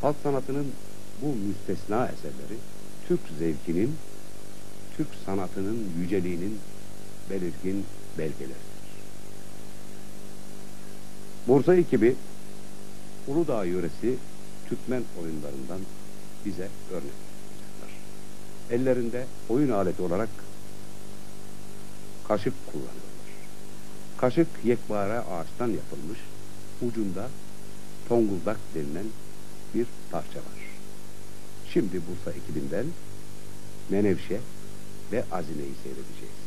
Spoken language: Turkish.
Halk sanatının bu müstesna eserleri Türk zevkinin, Türk sanatının yüceliğinin belirgin belgeleridir. Bursa ekibi Uludağ yöresi Türkmen oyunlarından bize örnek olacaklar. Ellerinde oyun aleti olarak kaşık kullanıyorlar. Kaşık yekpare ağaçtan yapılmış, ucunda tonguldak denilen bir parça var. Şimdi Bursa ekibinden Menevşe ve Azine'yi seyredeceğiz.